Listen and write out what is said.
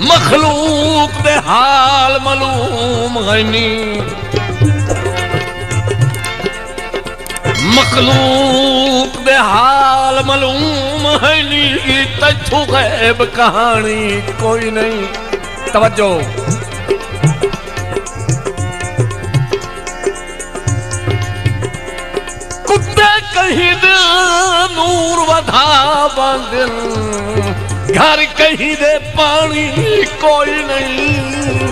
मखलूक दे हाल मालूम है नी मखलूक दे हाल मालूम है नी तू गैब कहानी कोई नहीं। तवज्जो। कुत्ते कहीं दे नूर वधा बंदन घर कहीं दे पानी कोई नहीं।